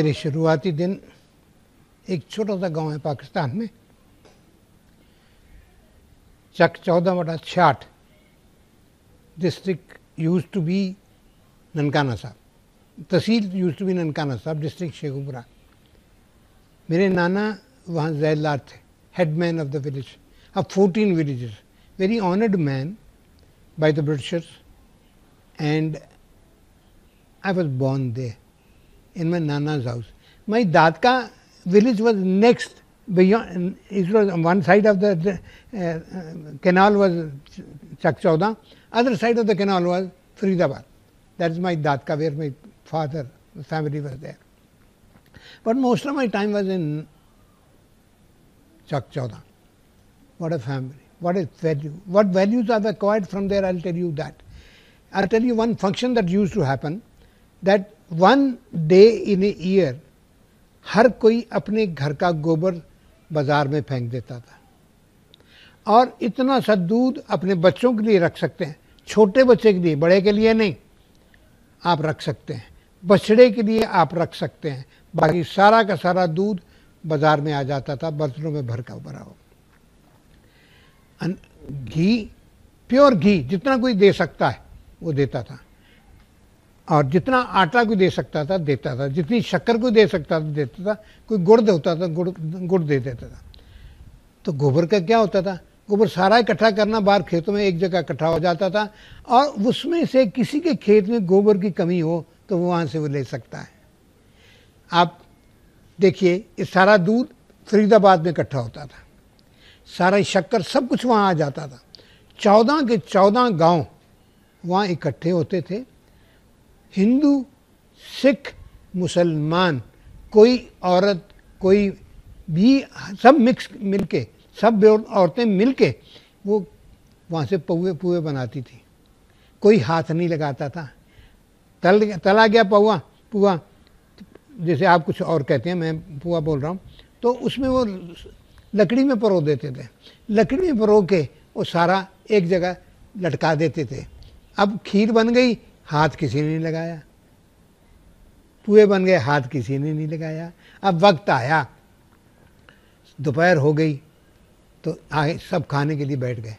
मेरे शुरुआती दिन एक छोटा सा गाँव है पाकिस्तान में। चक चौदह बटा छियाठ district used to be Nankana Sahib. Tehsil used to be Nankana Sahib district Sheikhupura. मेरे नाना वहाँ जैलदार थे हेडमैन ऑफ़ द विलेज अब fourteen villages very honoured man by the Britishers and I was born there in my Nana's house. My Dadka village was next beyond it was on one side of the uh, canal was Chakchauda, other side of the canal was Faridabad. That is my Dadka where my father family was there. But most of my time was in Chakchauda. What a family. What is value? What values I've acquired from there, I'll tell you that. I'll tell you one function that used to happen that one day in year, हर कोई अपने घर का गोबर बाज़ार में फेंक देता था। और इतना सा दूध अपने बच्चों के लिए रख सकते हैं, छोटे बच्चे के लिए, बड़े के लिए नहीं, आप रख सकते हैं। बछड़े के लिए आप रख सकते हैं। बाकी सारा का सारा दूध बाज़ार में आ जाता था, बर्तनों में भर का भरा हो। घी, प्योर घी, जितना कोई दे सकता है, वो देता था। और जितना आटा कोई दे सकता था, देता था। जितनी शक्कर कोई दे सकता था, देता था। कोई गुड़ होता था, गुड़ गुड़ दे देता था। तो गोबर का क्या होता था? गोबर सारा इकट्ठा करना, बाहर खेतों में एक जगह इकट्ठा हो जाता था और उसमें से किसी के खेत में गोबर की कमी हो तो वो वहाँ से वो ले सकता है। आप देखिए, ये सारा दूध फरीदाबाद में इकट्ठा होता था। सारा शक्कर सब कुछ वहाँ आ जाता था। चौदह के चौदह गाँव वहाँ इकट्ठे होते थे। हिंदू, सिख, मुसलमान, कोई औरत, कोई भी, सब मिक्स मिलके, सब औरतें मिलके वो वहाँ से पौए पुए बनाती थी। कोई हाथ नहीं लगाता था। तल, तला गया पौआ पुआ जैसे आप कुछ और कहते हैं, मैं पुआ बोल रहा हूँ तो उसमें वो लकड़ी में परो देते थे। लकड़ी में परो के वो सारा एक जगह लटका देते थे। अब खीर बन गई हाथ किसी ने नहीं लगाया। पुए बन गए, हाथ किसी ने नहीं लगाया। अब वक्त आया। दोपहर हो गई तो आए सब खाने के लिए बैठ गए।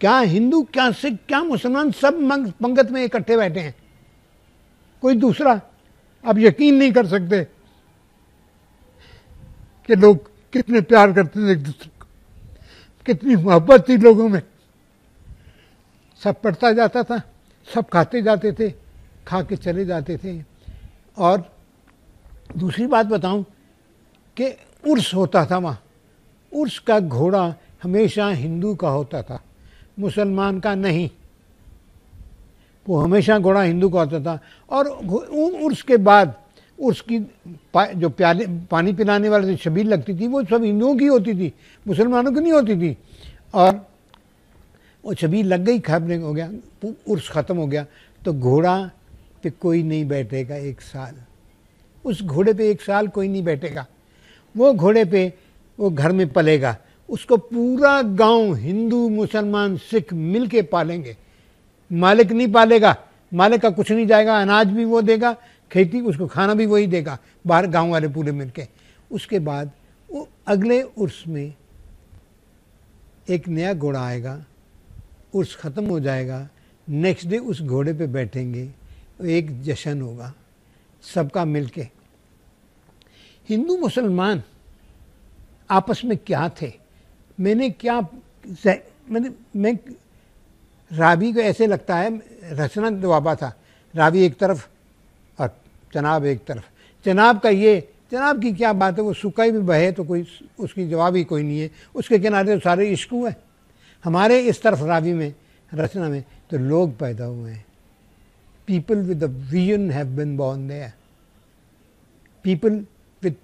क्या हिंदू, क्या सिख, क्या मुसलमान सब पंगत में इकट्ठे बैठे हैं। कोई दूसरा? आप यकीन नहीं कर सकते कि लोग कितने प्यार करते थे एक दूसरे को। कितनी मोहब्बत थी लोगों में। सब पढ़ता जाता था। सब खाते जाते थे, खा के चले जाते थे। और दूसरी बात बताऊँ कि उर्स होता था वहाँ। उर्स का घोड़ा हमेशा हिंदू का होता था, मुसलमान का नहीं। वो हमेशा घोड़ा हिंदू का होता था। और उर्स के बाद, उर्स की जो प्याले, पानी पिलाने वाले शबीर लगती थी, वो सब हिंदुओं की होती थी, मुसलमानों की नहीं होती थी। और वो छबील लग गई खबर हो गया उर्स ख़त्म हो गया तो घोड़ा पे कोई नहीं बैठेगा एक साल। उस घोड़े पे एक साल कोई नहीं बैठेगा। वो घोड़े पे, वो घर में पलेगा। उसको पूरा गाँव हिंदू, मुसलमान, सिख मिल के पालेंगे। मालिक नहीं पालेगा, मालिक का कुछ नहीं जाएगा, अनाज भी वो देगा, खेती, उसको खाना भी वही देगा, बाहर गाँव वाले पूरे मिल के उसके बाद वो अगले उर्स में एक नया घोड़ा आएगा उर्स ख़त्म हो जाएगा। नेक्स्ट डे उस घोड़े पे बैठेंगे। एक जश्न होगा। सबका मिलके। हिंदू मुसलमान आपस में क्या थे? मैंने क्या मैंने मैं रावी को ऐसे लगता है, रचना दबाबा था। रावी एक तरफ़ और चनाब एक तरफ़। चनाब का ये चनाब की क्या बात है? वो सूखा भी बहे तो कोई उसकी जवाब ही कोई नहीं है। उसके किनारे तो सारे इश्कू है हमारे इस तरफ़ रावी में रचना में तो लोग पैदा हुए हैं। People with vision have been born there. People with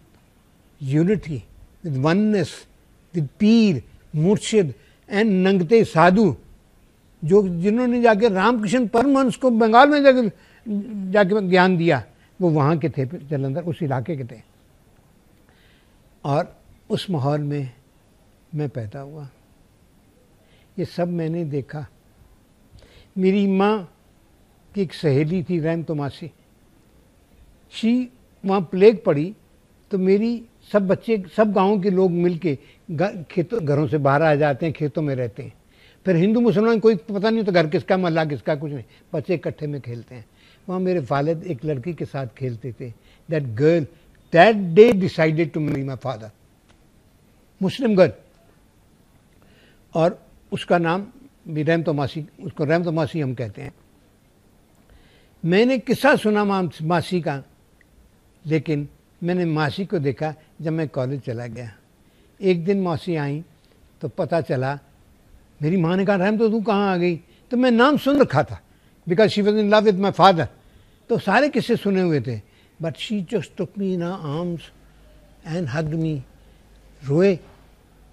unity, with oneness, with पीर मुर्शिद एंड नंगते साधु जो जिन्होंने जाके रामकृष्ण परमहंस को बंगाल में जाके जाके ज्ञान दिया वो वहाँ के थे जलंधर उस इलाके के थे। और उस माहौल में मैं पैदा हुआ। ये सब मैंने देखा। मेरी माँ की एक सहेली थी रैम तोमासी शी, वहाँ प्लेग पड़ी तो मेरी सब बच्चे, सब गाँव के लोग मिल के खेतों, घरों से बाहर आ जाते हैं, खेतों में रहते हैं। फिर हिंदू मुसलमान कोई पता नहीं होता घर किसका मल्ला, किसका कुछ नहीं। बच्चे इकट्ठे में खेलते हैं। वहाँ मेरे वालद एक लड़की के साथ खेलते थे। That girl that day decided to marry my father Muslim girl और उसका नाम भी रहम तो मासी उसको रहम तो मासी हम कहते हैं। मैंने किस्सा सुना मासी का, लेकिन मैंने मासी को देखा जब मैं कॉलेज चला गया। एक दिन मौसी आई तो पता चला, मेरी माँ ने कहा, रहम तो तू कहाँ आ गई? तो मैं नाम सुन रखा था because she was in love with my father तो सारे किस्से सुने हुए थे but she just took me in arms and hug me रोए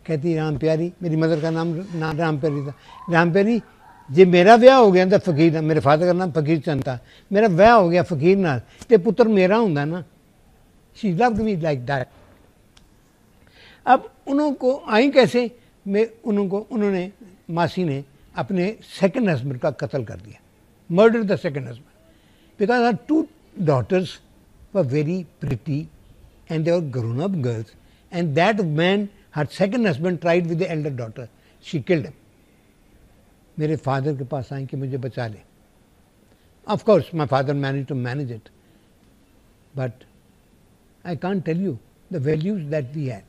कहती राम प्यारी, मेरी मदर का नाम नाम राम प्यारी था। राम प्यारी जे मेरा ब्याह हो गया था फकीर मेरे फादर का नाम फकीर चंद था। मेरा ब्याह हो गया फकीर नाल तो पुत्र मेरा होंगे ना। She loved me like that अब उनको आई कैसे? मैं उनको उन्होंने, मासी ने अपने सेकंड हस्बैंड का कत्ल कर दिया। Murder the second husband because our two daughters were pretty and they are grown up girls and that man her second husband tried with the elder daughter she killed मेरे father के पास आई कि मुझे बचा ले। Of course my father manage to manage it but I can't tell you the values that we had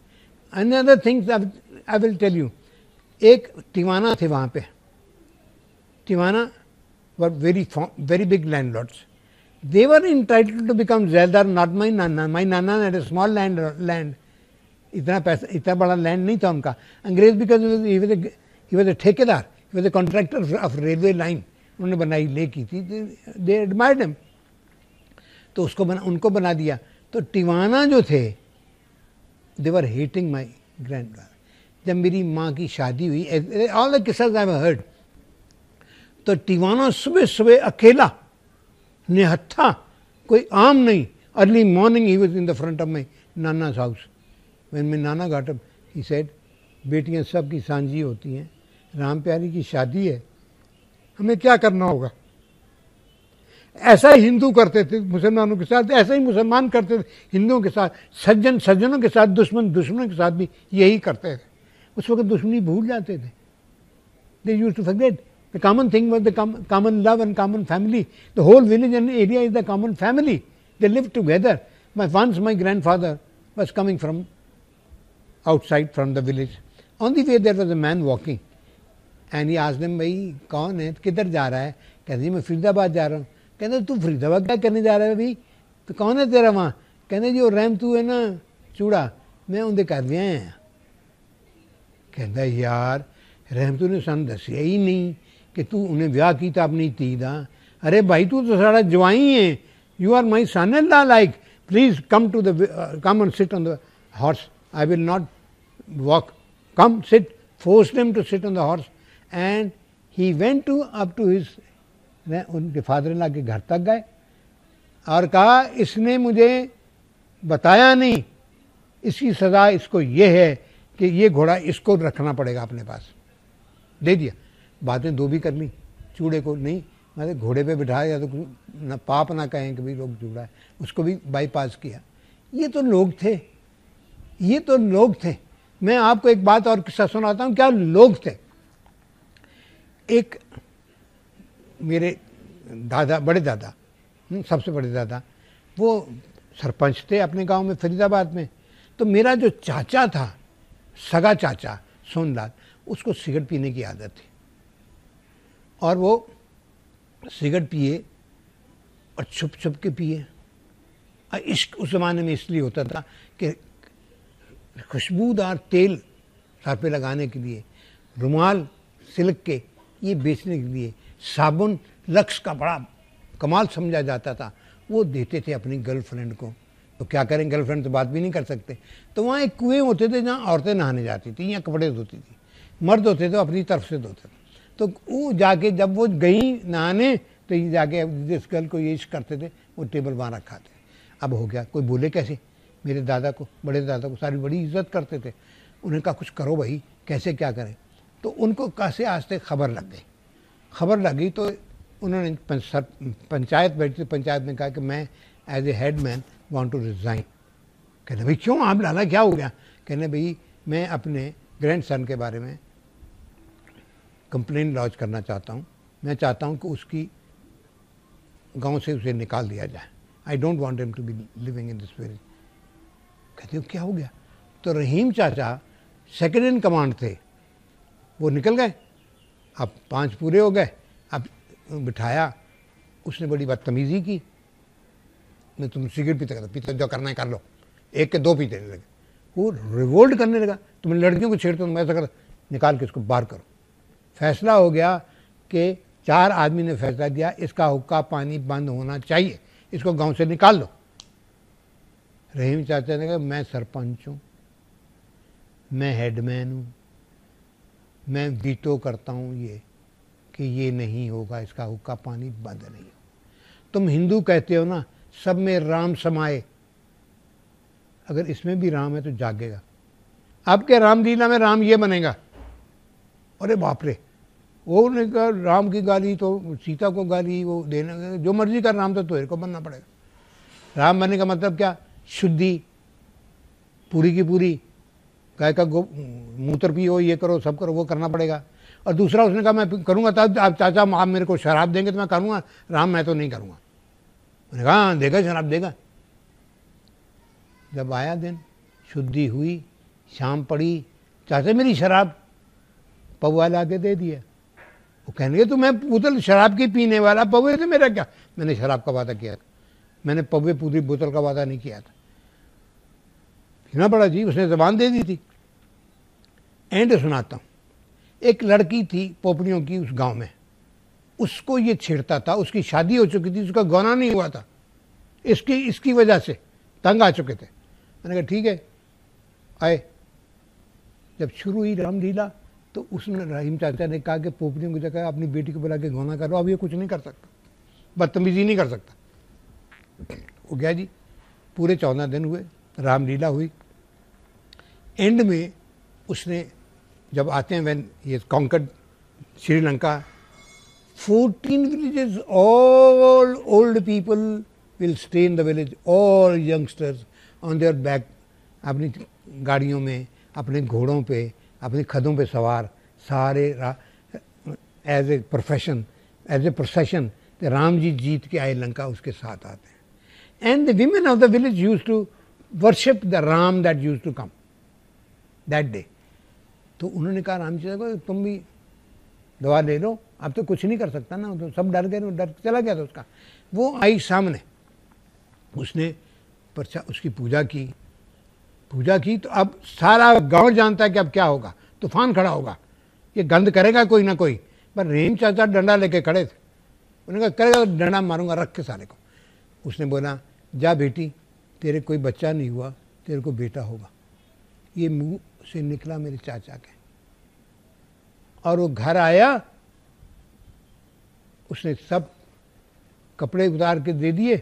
another things I will tell you एक टिवाना थे वहाँ पे। Tiwana were very very big landlords they were entitled to become zaildar not my nana my nana had a small land land. इतना पैसा, इतना बड़ा land नहीं था उनका। अंग्रेज़ because he was a thekedar was contractor of railway line उन्होंने बनाई, ले की थी दे एडमायर्ड हिम तो उसको बना, उनको बना दिया। तो टिवाना जो थे दे वर हेटिंग माई ग्रैंड जब मेरी माँ की शादी हुई ऑल द किस्साज आई हर्ड तो टिवाना सुबह सुबह अकेला, निहत्था, कोई आम नहीं। Early morning he was in the front of my nana house when मैं नाना घाट ही सेड बेटियाँ सब की सांझी होती हैं। राम प्यारी की शादी है। हमें क्या करना होगा? ऐसा ही हिंदू करते थे, मुसलमानों के साथ, ऐसा ही मुसलमान करते थे, हिंदुओं के साथ, सज्जन, सज्जनों के साथ, दुश्मन, दुश्मनों के साथ भी यही करते थे। उस वक्त दुश्मनी भूल जाते थे। They used to forget the common thing was the common love and common family the whole village and area is the common family they live together my once my grandfather was coming from outside from the village on the way there was a man walking and he आज भाई कौन है? किधर जा रहा है? कहते, जी, मैं फरीदाबाद जा रहा हूँ. कहते, तू फरीदाबाद क्या करने जा रहा है भाई? तो कौन है तेरा वहाँ? कहते, जी, वो रहम तू है ना, चूड़ा, मैं उनके घर भी आया कहता, यार, रहम तू ने सन दसिया ही नहीं कि तू उन्हें ब्याह किया अपनी धी का अरे भाई, तू तो साढ़ा जवाई है you are my son and like please come to the come and sit on the horse I will not walk come sit force them to sit on the horse and he went to up to his उनके father इन के घर तक गए और कहा इसने मुझे बताया नहीं इसकी सज़ा इसको ये है कि ये घोड़ा इसको रखना पड़ेगा अपने पास दे दिया बातें दो भी कर ली चूड़े को नहीं मतलब घोड़े पे बिठाया तो ना पाप ना कहें कि भाई लोग चूड़ा है उसको भी बाईपास किया ये तो लोग थे ये तो लोग थे मैं आपको एक बात और किस्सा सुनाता हूँ क्या लोग थे? एक मेरे दादा बड़े दादा हम्म, सबसे बड़े दादा वो सरपंच थे अपने गाँव में फरीदाबाद में। तो मेरा जो चाचा था सगा चाचा सोनलाल उसको सिगरेट पीने की आदत थी। और वो सिगरेट पिए और छुप छुप के पिए। इश्क उस ज़माने में इसलिए होता था कि खुशबूदार तेल सर पे लगाने के लिए, रुमाल, सिल्क के, ये बेचने के लिए, साबुन लक्ष्य का बड़ा कमाल समझा जाता था। वो देते थे अपनी गर्लफ्रेंड को। तो क्या करें, गर्लफ्रेंड तो बात भी नहीं कर सकते। तो वहाँ एक कुएँ होते थे जहाँ औरतें नहाने जाती थी, या कपड़े धोती थी। मर्द होते थे अपनी तरफ़ से धोते थे। तो वो जाके जब वो गई नहाने तो ये जाके जिस गर्ल को ये करते थे, वो टेबल वहाँ रखा थे। अब हो गया, कोई बोले कैसे? मेरे दादा को, बड़े दादा को सारी बड़ी इज़्ज़त करते थे। उन्हें कहा, कुछ करो भाई, कैसे क्या करें? तो उनको कैसे आज तक खबर लग गई। खबर लगी तो उन्होंने पंचायत बैठी पंचायत में कहा कि मैं as a headman want to resign कहने, भाई क्यों आप लाला, क्या हो गया? कहने, भाई मैं अपने ग्रैंड सन के बारे में कंप्लेन लॉन्च करना चाहता हूँ। मैं चाहता हूँ कि उसकी गाँव से उसे निकाल दिया जाए। I don't want him to be living in this village कहते हो, क्या हो गया? तो रहीम चाचा सेकेंड इन कमांड थे। वो निकल गए। अब पाँच पूरे हो गए। अब बिठाया। उसने बड़ी बदतमीज़ी की। मैं तुम सिगरेट पीते करता, पीते जो करना है, कर लो। एक के दो पीते लगे। वो रिवोल्ट करने लगा। तुम लड़कियों को छेड़ते तो मैं ऐसा कर। निकाल के उसको बाहर करो। फैसला हो गया कि चार आदमी ने फैसला दिया, इसका हुक्का पानी बंद होना चाहिए। इसको गाँव से निकाल दो रहीम चाचा ने कहा, मैं सरपंच हूँ, मैं हेडमैन हूँ, मैं वीटो करता हूँ ये, कि ये नहीं होगा, इसका हुक्का पानी बंद नहीं तुम हिंदू कहते हो ना, सब में राम समाए अगर इसमें भी राम है तो जागेगा। आपके रामलीला में राम ये बनेगा? अरे बाप रे, वो ने कहा, राम की गाली तो सीता को गाली वो देना, जो मर्ज़ी कर राम तो तेरे को बनना पड़ेगा। राम बनने का मतलब क्या? शुद्धि, पूरी की पूरी, गाय का गो, मूत्र पियो, ये करो, सब करो, वो करना पड़ेगा। और दूसरा उसने कहा, मैं करूँगा तब, आप चाचा, आप मेरे को शराब देंगे तो मैं करूँगा, राम, मैं तो नहीं करूँगा। मैंने कहा हाँ देगा, शराब देगा। जब आया दिन, शुद्धि हुई, शाम पड़ी, चाचा, मेरी शराब पौवा ला के दे दिया। वो कहने तो मैं बोतल, शराब की पीने वाला पौवे से मेरा क्या? मैंने शराब का वादा किया था। मैंने पौवे पूरी बोतल का वादा नहीं किया था। पीना पड़ा जी उसने जबान दे दी थी। एंड सुनाता हूँ। एक लड़की थी पोपड़ियों की उस गाँव में। उसको ये छेड़ता था, उसकी शादी हो चुकी थी, उसका गौना नहीं हुआ था। इसकी इसकी वजह से तंग आ चुके थे। मैंने कहा, ठीक है, आए। जब शुरू हुई रामलीला तो उसने रहीम चाचा ने कहा कि पोपड़ियों की जगह अपनी बेटी को बुला के गौना करो। अब ये कुछ नहीं कर सकता। बदतमीजी नहीं कर सकता। वो गया जी। पूरे चौदह दिन हुए, रामलीला हुई। एंड में उसने, जब आते हैं वैन ये conquered Sri Lanka fourteen villages all old people will stay in the village all youngsters on their back अपनी गाड़ियों में, अपने घोड़ों पे, अपनी खदों पे सवार, सारे as a profession as a procession Ram ji जीत के आए लंका, उसके साथ आते हैं। And the women of the village used to worship the Ram that used to come that day तो उन्होंने कहा राम जी को, तुम भी दवा ले लो अब तो कुछ नहीं कर सकता ना तो सब डर गए डर चला गया था उसका। वो आई सामने। उसने परचा उसकी पूजा की। पूजा की तो अब सारा गाँव जानता है कि अब क्या होगा। तूफ़ान खड़ा होगा। ये गंद करेगा कोई ना कोई। पर रेम चाचा डंडा लेके खड़े थे। उन्होंने कहा, करेगा तो डंडा मारूँगा, रख के सारे को। उसने बोला, जा बेटी, तेरे कोई बच्चा नहीं हुआ, तेरे को बेटा होगा। ये मुँह से निकला मेरे चाचा के। और वो घर आया, उसने सब कपड़े उतार के दे दिए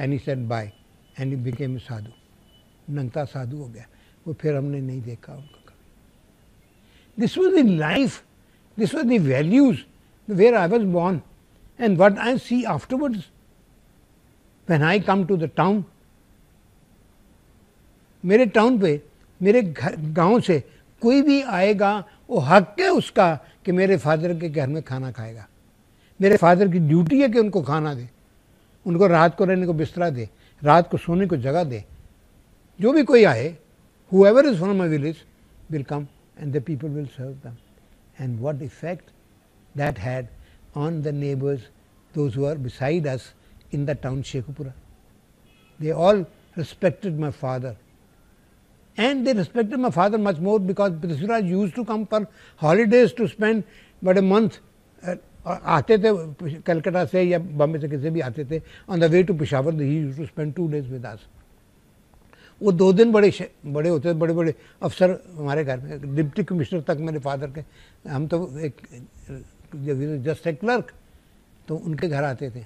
any set by any became sadhu नंगता sadhu हो गया। वो फिर हमने नहीं देखा उनको कभी। This was the life this was the values where I was born and what I see afterwards when I come to the town मेरे टाउन पे मेरे घर, गाँव से कोई भी आएगा, वो हक है उसका कि मेरे फादर के घर में खाना खाएगा। मेरे फादर की ड्यूटी है कि उनको खाना दे, उनको रात को रहने को बिस्तरा दे, रात को सोने को जगह दे। जो भी कोई आए whoever is from my village will come and the people will serve them and what effect that had on the neighbours those who beside us in the town Sheikhupura they all respected my father And they respected my father much more because Prithviraj used to come for holidays to spend but a month. Uh, आते थे कलकत्ता से या बॉम्बे से किसी भी आते थे on the way to Peshawar he used to spend two days with us वो दो दिन बड़े बड़े होते थे बड़े बड़े अफसर हमारे घर में डिप्टी कमिश्नर तक मेरे फादर के हम तो एक जस्ट ए क्लर्क तो उनके घर आते थे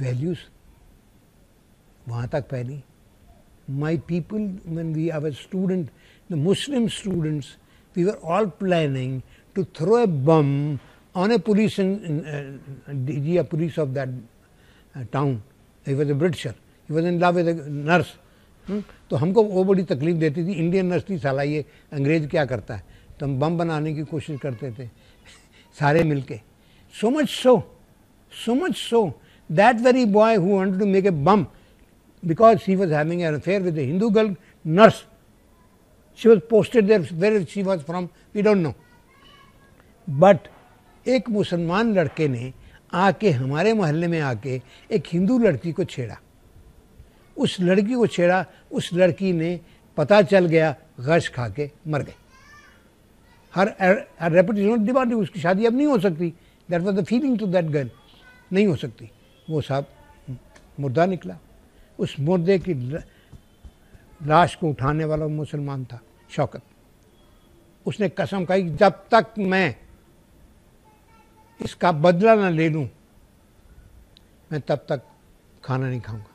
वैल्यूज़ वहाँ तक पहली my people, when we, our student, the Muslim students, we were all planning to throw a bomb on a police in, in uh, DG, a police of that uh, town. He was a Britisher. He was in love with nurse तो हमको वो बड़ी तकलीफ़ देती थी Indian nurse थी साला ये अंग्रेज़ क्या करता है तो हम बम बनाने की कोशिश करते थे सारे मिलके so much so so much so that very boy who wanted to make a bomb because he was having an affair with a Hindu girl nurse. She was posted there, where she was from, we don't know. But एक मुसलमान लड़के ने आके हमारे मोहल्ले में आके एक हिंदू लड़की को छेड़ा। उस लड़की को छेड़ा उस लड़की ने पता चल गया गश खा के मर गए। हर हर रेपुटेशन डिमांड उसकी शादी अब नहीं हो सकती। That was the feeling to that girl नहीं हो सकती। वो साहब मुर्दा निकला। उस मुर्दे की लाश को उठाने वाला मुसलमान था, शौकत। उसने कसम खाई, जब तक मैं इसका बदला ना ले लूँ, मैं तब तक खाना नहीं खाऊँगा।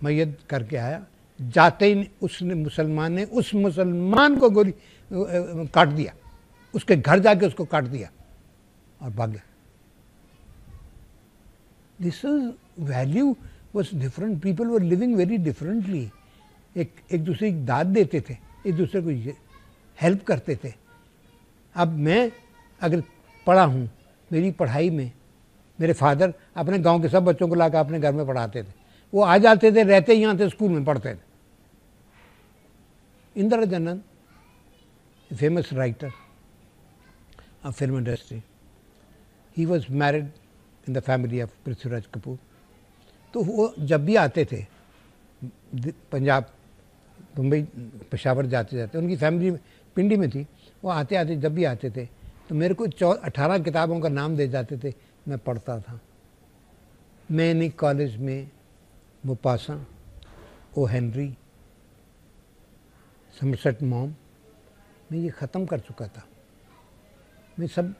मैयत करके आया, जाते ही उसने मुसलमान ने उस मुसलमान को गोली काट दिया। उसके घर जाके उसको काट दिया और भाग गया। This is value was different people were living very differently एक एक दूसरे की दाद देते थे, एक दूसरे को हेल्प करते थे। अब मैं अगर पढ़ा हूँ, मेरी पढ़ाई में, मेरे फादर अपने गाँव के सब बच्चों को लाकर अपने घर में पढ़ाते थे। वो आ जाते थे, रहते ही थे स्कूल में पढ़ते थे। इंदिरा जनन famous writer of film industry he was married in the family of Prithviraj Kapoor तो वो जब भी आते थे पंजाब, मुंबई, पेशावर जाते जाते, उनकी फैमिली पिंडी में थी, वो आते आते जब भी आते थे तो मेरे को चौ, अठारह किताबों का नाम दे जाते थे, मैं पढ़ता था। मैंने कॉलेज में Maupassant, O Henry Somerset Maugham, मैं ये ख़त्म कर चुका था। मैं सब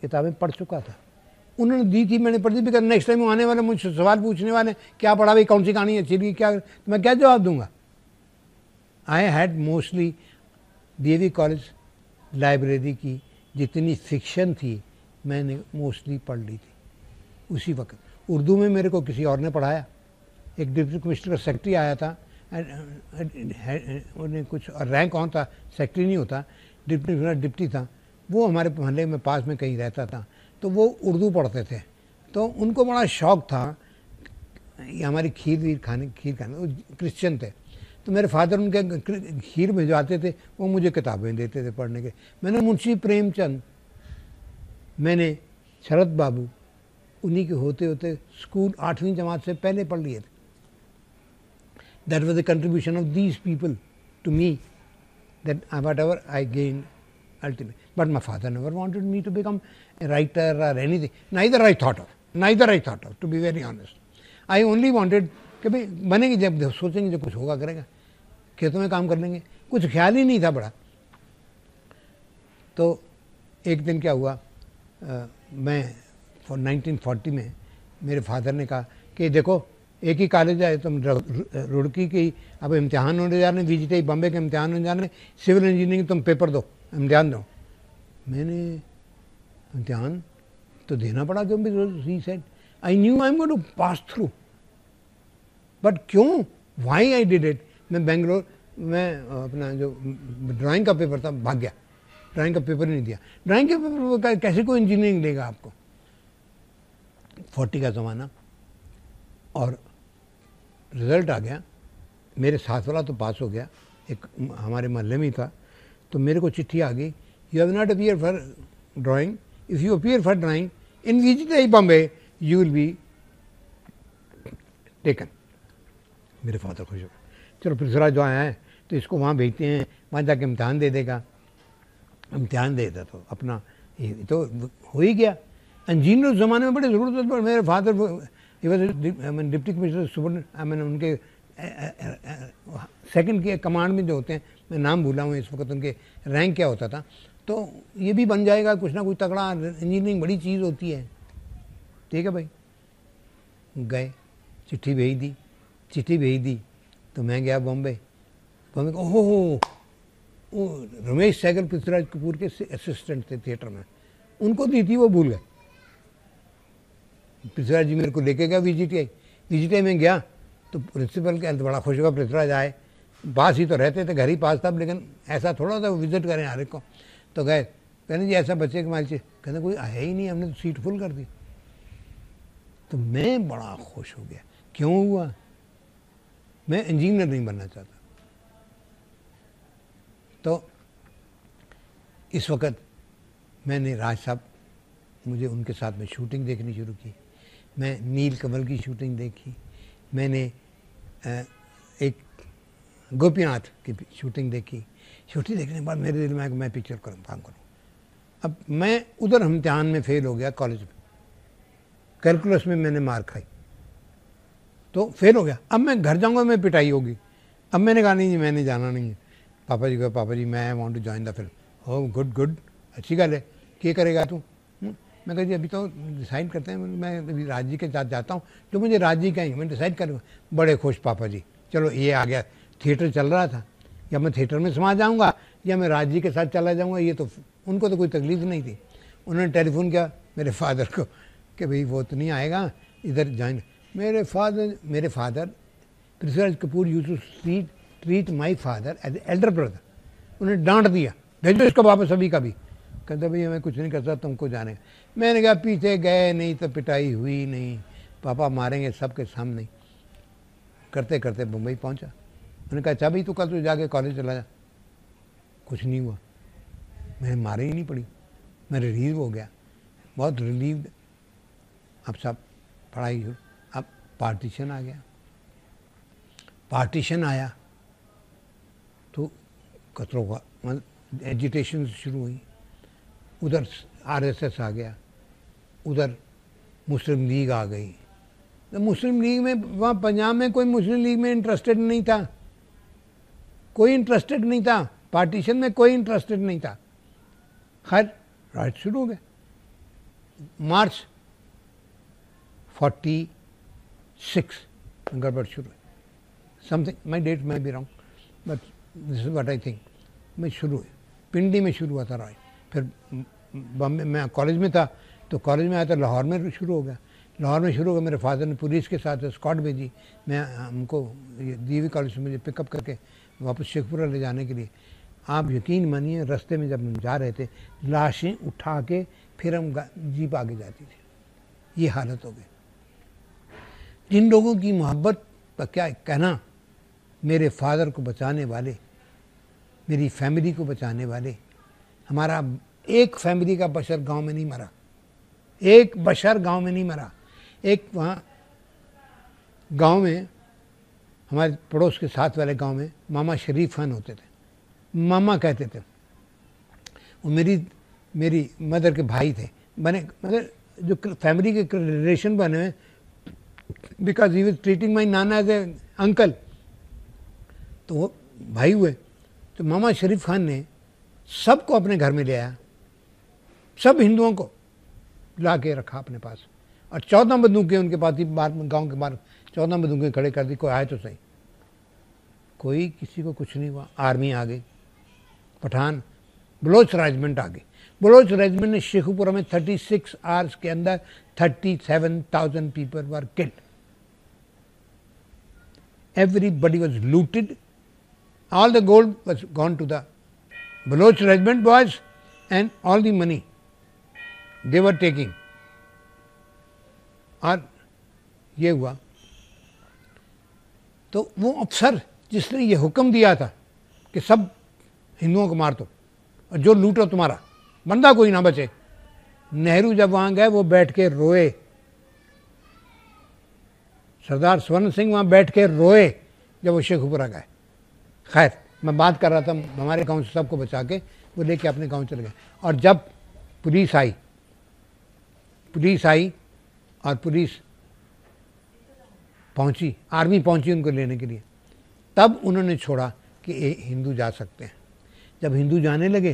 किताबें पढ़ चुका था। उन्होंने दी थी, मैंने पढ़ बिकॉज़ नेक्स्ट टाइम आने वाले मुझसे सवाल पूछने वाले क्या पढ़ा भाई कौन सी कहानी अच्छी लगी, क्या तो मैं क्या जवाब दूँगा? I had mostly the college library की जितनी फिक्शन थी, मैंने मोस्टली पढ़ ली थी। उसी वक्त उर्दू में मेरे को किसी और ने पढ़ाया। एक डिप्टी कमिश्नर का सेक्रेटरी आया था उन्हें कुछ रैंक कौन था सेक्रेटरी नहीं होता, डिप्टी कमिश्नर डिप्टी था। वो हमारे मोहल्ले में पास में कहीं रहता था। तो वो उर्दू पढ़ते थे। तो उनको बड़ा शौक़ था हमारी खीर वीर खाने, खीर खाने, वो क्रिश्चियन थे। तो मेरे फादर उनके खीर भिजवाते थे, वो मुझे किताबें देते थे पढ़ने के। मैंने मुंशी प्रेमचंद, मैंने शरद बाबू, उन्हीं के होते होते स्कूल आठवीं जमात से पहले पढ़ लिए थे। That was the contribution of these people to me that whatever I gain. But my father never wanted me to become a writer or anything. Neither I thought of. Neither I thought of, to be very honest. I only wanted कि भाई बनेगी जब सोचेंगे जब कुछ होगा करेगा खेतों में काम कर लेंगे कुछ ख्याल ही नहीं था बड़ा तो एक दिन क्या हुआ आ, मैं 1940 में मेरे फादर ने कहा कि देखो एक ही कॉलेज है तुम रुड़की की अब इम्तिहान होने जा रहे हैं वी बम्बे के इम्तिहान होने जा रहे हैं सिविल इंजीनियरिंग तुम पेपर दो इम्तिहान दो मैंने इम्तिहान तो देना पड़ा क्यों he said I knew I am going to pass through but क्यों? वाई आई डिड इट मैं बेंगलोर मैं अपना जो ड्राइंग का पेपर था, भाग गया। ड्राइंग का पेपर नहीं दिया। ड्राइंग के पेपर कैसे कोई इंजीनियरिंग देगा आपको? फोर्टी का ज़माना। और रिज़ल्ट आ गया। मेरे साथ वाला तो पास हो गया। एक हमारे मोहल्ले में था। तो मेरे को चिट्ठी आ गई। You have not appear for drawing you appear for drawing in visit I Bombay you will be taken मेरे फादर खुश हो चलो फिर जो आया है तो इसको वहाँ भेजते हैं, वहाँ जाके इम्तहान दे देगा। इम्तहान देता तो अपना तो हो ही गया। इंजीनियर उस ज़माने में बड़ी ज़रूरत है मेरे father deputy commissioner super I mean उनके सेकंड के कमांड में जो होते हैं, मैं नाम भूला हूँ इस वक्त उनके रैंक क्या होता था? तो ये भी बन जाएगा, कुछ ना कुछ तगड़ा इंजीनियरिंग बड़ी चीज़ होती है। ठीक है भाई? गए, चिट्ठी भेज दी, चिट्ठी भेज दी। तो मैं गया बॉम्बे। बॉम्बे को, ओहो, वो रमेश सैगल पृथ्वीराज कपूर के असिस्टेंट थे थिएटर में। उनको दी थी, वो भूल गए। पृथ्वीराज जी मेरे को लेके गया वी विजिटे में गया तो प्रिंसिपल के अंत बड़ा खुश होगा पृथ्वीराज आए। पास ही तो रहते थे, घर ही पास था, लेकिन ऐसा थोड़ा था विज़िट करें हर एक को। तो गए। कहने, जी, ऐसा बच्चे के माल कहने, कोई आया ही नहीं, हमने तो सीट फुल कर दी। तो मैं बड़ा खुश हो गया। क्यों हुआ? मैं इंजीनियर नहीं बनना चाहता। तो इस वक्त मैंने राज साहब मुझे उनके साथ में शूटिंग देखनी शुरू की। मैं नील कमल की शूटिंग देखी। मैंने एक गोपीनाथ की शूटिंग देखी। शूटिंग देखने के बाद मेरे दिल में मैं पिक्चर करूँ काम करूँ। अब मैं उधर इम्तहान में फेल हो गया कॉलेज में। कैलकुलस में मैंने मार खाई। तो फेल हो गया। अब मैं घर जाऊँगा मैं पिटाई होगी। अब मैंने कहा नहीं जी मैंने जाना नहीं है। पापा जी को पापा जी मैं want to join the film हो गुड गुड अच्छी गल है। क्या करेगा तू? हम्म, मैं कहा जी अभी तो डिसाइड करते हैं। मैं अभी राज के साथ जाता हूँ। तो मुझे राज जी कहेंगे मैं डिसाइड करूँगा। बड़े खुश पापा जी। चलो ये आ गया। थिएटर चल रहा था। या मैं थिएटर में समा जाऊँगा, या मैं राज जी के साथ चला जाऊँगा, ये तो उनको तो कोई तकलीफ़ नहीं थी। उन्होंने टेलीफोन किया मेरे फादर को कि भाई वो तो नहीं आएगा, इधर ज्वाइन मेरे फादर मेरे father Prithviraj Kapoor used to treat treat my father as elder brother, उन्हें डांट दिया, भेजो इसको वापस अभी का भी कहते भैया मैं कुछ नहीं कर सकता, तुमको जाने। मैंने कहा, पीछे गए नहीं तो पिटाई हुई नहीं, पापा मारेंगे सबके सामने। करते करते मुंबई पहुँचा। मैंने कहा अच्छा भाई तो कल तो जाके कॉलेज चला जा। कुछ नहीं हुआ। मैंने मारे ही नहीं पड़ी। मैं रिलीव हो गया। बहुत रिलीव अब सब पढ़ाई हो अब पार्टीशन आ गया। पार्टीशन आया तो कतरों का मतलब एजिटेशन शुरू हुई। उधर आरएसएस आ गया। उधर मुस्लिम लीग आ गई। तो मुस्लिम लीग में वहाँ पंजाब में कोई मुस्लिम लीग में इंटरेस्टेड नहीं था। कोई इंटरेस्टेड नहीं था। पार्टीशन में कोई इंटरेस्टेड नहीं था। खैर राइट शुरू हो गए। मार्च फोर्टी सिक्स गड़बड़ शुरू हुई। समथिंग माई डेट मैं भी wrong but this is what I think मैं शुरू हुई। पिंडी में शुरू हुआ था राइट फिर बॉम्बे, मैं कॉलेज में था तो कॉलेज में आया था, लाहौर में शुरू हो गया। लाहौर में शुरू हो गया, मेरे फादर ने पुलिस के साथ स्कॉट भेजी। मैं, हमको डी वी कॉलेज से मुझे पिकअप करके वापस शेखपुरा ले जाने के लिए। आप यकीन मानिए, रास्ते में जब हम जा रहे थे, लाशें उठा के फिर हम जीप आगे जाती थी। ये हालत हो गई। जिन लोगों की मोहब्बत का क्या कहना, मेरे फादर को बचाने वाले, मेरी फैमिली को बचाने वाले, हमारा एक फैमिली का बशर गाँव में नहीं मरा। एक बशर गाँव में नहीं मरा। एक वहाँ गाँव में हमारे पड़ोस के साथ वाले गाँव में मामा शरीफ खान होते थे। मामा कहते थे, वो मेरी मेरी मदर के भाई थे। बने मतलब जो फैमिली के रिलेशन बने हुए because he was treating my Nana as a uncle तो वो भाई हुए तो मामा शरीफ खान ने सबको अपने घर में ले आया। सब हिंदुओं को ला के रखा अपने पास। और चौदह बंदूकें उनके पास थी बाहर गाँव के बाहर चौदह में खड़े कर दी, कोई आए तो सही। कोई किसी को कुछ नहीं हुआ। आर्मी आ गई, पठान, बलोच रेजिमेंट आ गई। बलोच रेजिमेंट ने शेखुपुरा में थर्टी सिक्स आवर्स के अंदर thirty seven thousand people were kill everybody was looted all the gold was gone to the Baloch regiment boys and all the money they were taking और ये हुआ तो वो अफसर जिसने ये हुक्म दिया था कि सब हिंदुओं को मार दो और जो लूटो तुम्हारा, बंदा कोई ना बचे। नेहरू जब वहाँ गए, वो बैठ के रोए। सरदार स्वर्ण सिंह वहाँ बैठ के रोए जब वो शेखुपुरा गए। खैर, मैं बात कर रहा था, हमारे गाँव से सबको बचा के, वो लेके अपने गाँव चले गए। और जब पुलिस आई पुलिस आई और पुलिस पहुँची, आर्मी पहुँची उनको लेने के लिए। तब उन्होंने छोड़ा कि ये हिंदू जा सकते हैं। जब हिंदू जाने लगे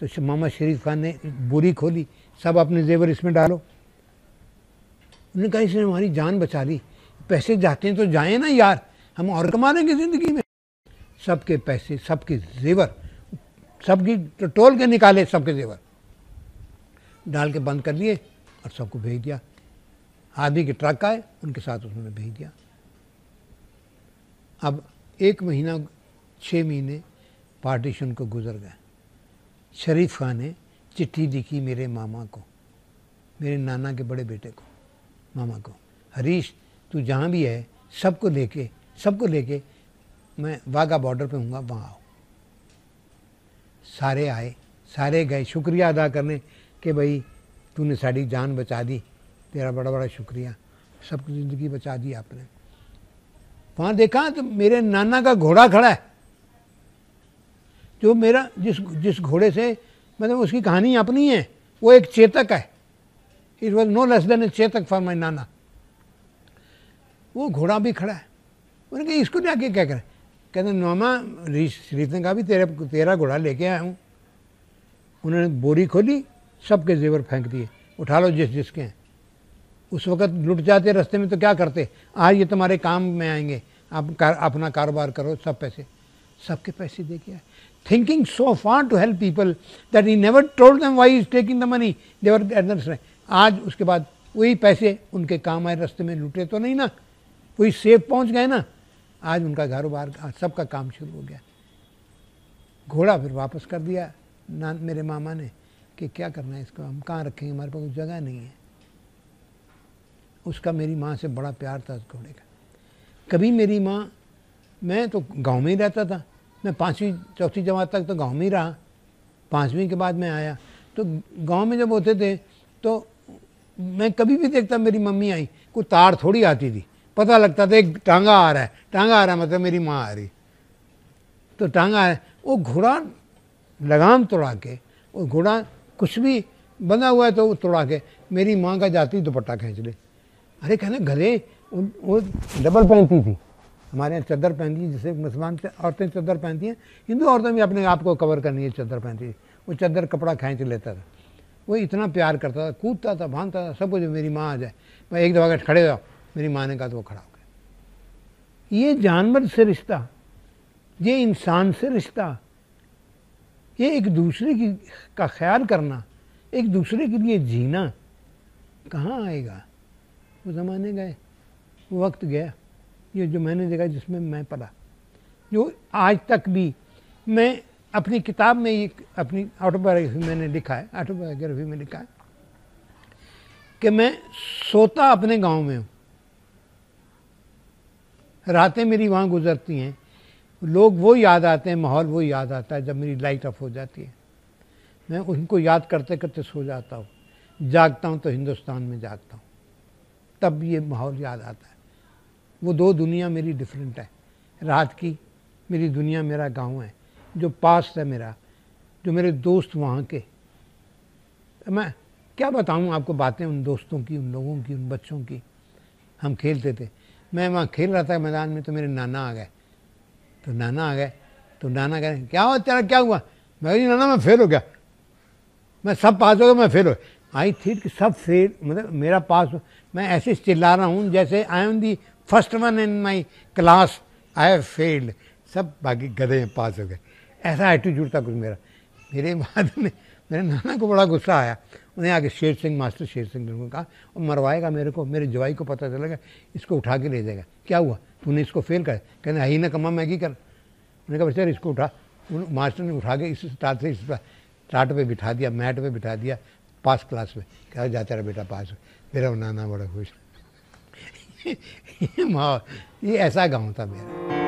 तो मोहम्मद शरीफ खान ने बोरी खोली, सब अपने जेवर इसमें डालो। उन्होंने कहा, इसने हमारी जान बचा ली। पैसे जाते हैं तो जाए ना यार, हम और कमा लेंगे ज़िंदगी में। सबके पैसे, सबके जेवर, सबकी टोल के निकाले सबके जेवर। डाल के बंद कर लिए और सबको भेज दिया। आदमी के ट्रक आए, उनके साथ उन्होंने भेज दिया। अब एक महीना छः महीने पार्टीशन को गुजर गए। शरीफ खान ने चिट्ठी लिखी मेरे मामा को, मेरे नाना के बड़े बेटे को, मामा को। हरीश, तू जहाँ भी है, सबको लेके सबको लेके मैं वाघा बॉर्डर पे हूँगा, वहाँ आओ। सारे आए, सारे गए। शुक्रिया अदा करने कि भाई, तूने साड़ी जान बचा दी तेरा बड़ा बड़ा शुक्रिया। सबकी ज़िंदगी बचा दी आपने। वहाँ देखा तो मेरे नाना का घोड़ा खड़ा है। जो मेरा, जिस जिस घोड़े से मतलब उसकी कहानी अपनी है, वो एक चेतक है। It was no less than a Chetak for my नाना। वो घोड़ा भी खड़ा है। उन्होंने कहा, इसको जाके क्या करें? कहते मामा रीत ने कहा भी तेरे, तेरा घोड़ा लेके आया हूँ। उन्होंने बोरी खोली, सबके जेवर फेंक दिए। उठा लो जिस, जिसके हैं। उस वक्त लुट जाते रास्ते में तो क्या करते? आज ये तुम्हारे काम में आएँगे। आप कार, अपना कारोबार करो सब पैसे। सबके पैसे दे के आए। Thinking so far to help people that he never told them why is taking the money देवर आज उसके बाद वही पैसे उनके काम आए रास्ते में लुटे तो नहीं ना। वही सेफ़ पहुँच गए ना। आज उनका कारोबार सबका काम शुरू हो गया। घोड़ा फिर वापस कर दिया। ना मेरे मामा ने कि क्या करना है इसको? हम कहाँ रखेंगे? हमारे पास कुछ जगह नहीं है। उसका मेरी माँ से बड़ा प्यार था घोड़े का कभी मेरी माँ, मैं तो गाँव में ही रहता था, मैं पाँचवीं, चौथी जमात तक तो गाँव में ही रहा। पाँचवीं के बाद मैं आया। तो गाँव में जब होते थे तो मैं कभी भी देखता मेरी मम्मी आई, कोई तार थोड़ी आती थी। पता लगता था, एक टांगा आ रहा है, टांगा आ रहा है मतलब मेरी माँ आ रही। तो टांगा है, वो घोड़ा लगाम तोड़ा के, वो घोड़ा कुछ भी बंधा हुआ है तो तोड़ा के, मेरी माँ का जाती दुपट्टा खींच ले। अरे कहना गले वो डबल पहनती थी। हमारे यहाँ चादर पहनती है जैसे मुसलमान औरतें चादर पहनती हैं, हिंदू औरतें भी अपने आप को कवर करनी है चादर पहनती है वो चद्दर कपड़ा खींच लेता था। वो इतना प्यार करता था, कूदता था भानता था, सब कुछ, मेरी माँ आ जाए, मैं एक दफ़ा खड़े जाओ मेरी माँ ने कहा तो वो खड़ा हो गया। ये जानवर से रिश्ता, ये इंसान से रिश्ता, ये एक दूसरे की, का ख्याल करना, एक दूसरे के लिए जीना, कहाँ आएगा? वो ज़माने गए, वक्त गया, ये जो मैंने देखा जिसमें मैं पढ़ा। जो आज तक भी मैं अपनी किताब में ये अपनी ऑटोबायोग्राफी मैंने लिखा है ऑटोबायोग्राफी में लिखा है कि मैं सोता अपने गाँव में हूँ। रातें मेरी वहाँ गुजरती हैं, लोग वो याद आते हैं, माहौल वो याद आता है जब मेरी लाइट ऑफ़ हो जाती है। मैं उनको याद करते करते सो जाता हूँ, जागता हूँ तो हिंदुस्तान में जागता हूँ। तब ये माहौल याद आता है। वो दो दुनिया मेरी डिफरेंट है। रात की मेरी दुनिया मेरा गाँव है। जो पास है मेरा, जो मेरे दोस्त वहाँ के। मैं क्या बताऊँ आपको बातें उन दोस्तों की, उन लोगों की, उन बच्चों की? हम खेलते थे। मैं वहाँ खेल रहा था मैदान में तो मेरे नाना आ गए। तो नाना आ गए। तो नाना कह रहे क्या हुआ? तेरा क्या हुआ? मैं नाना, मैं फेल हो गया। मैं सब पास हो गया, मैं फेल हो गया। आई थी कि सब फेल मतलब मेरा पास मैं ऐसे चिल्ला रहा हूँ जैसे I am the first one in my class I have failed सब बाकी गधे में पास हो गए। ऐसा एटीट्यूड था कुछ मेरा। मेरे बाद में, मेरे नाना को बड़ा गुस्सा आया। उन्हें आगे शेर सिंह, मास्टर शेर सिंह ने कहा और मरवाएगा मेरे को, मेरे जवाई को पता चलेगा, इसको उठा के ले जाएगा। क्या हुआ? तूने इसको फेल कर? कहने आई ना कमा मैगी कर। मैंने कहा सर इसको उठा। मास्टर ने उठा के इस स्टार्ट से इस टाट पे बिठा दिया, मैट पे बिठा दिया, पास क्लास में। क्या जा तेरा बेटा पास मेरा नाना बड़ा खुश ये ऐसा गाँव था मेरा